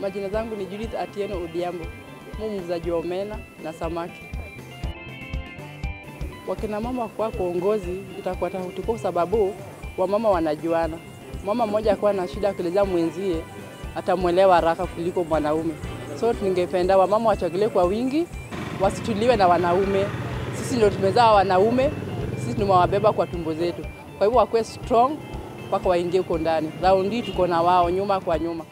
Majina zangu ni Judith Atieno Udiambo, mu muuzaji wa omena na samaki. Wakina mama kwa kuongozi itakuwa tofauti kwa sababu wamama wanajuana. Mama mmoja akiwa na shida kuelezea mwenzie atamwelewa haraka kuliko mwanaume. So ningependa wamama wachagulie kwa wingi, wasituliwe na wanaume. Sisi ndio tumezaa wanaume, sisi tumewabeba kwa tumbo zetu. Kwa hivyo wakuwe strong mpaka waingie huko ndani. Raundi tuko na wao nyuma kwa nyuma.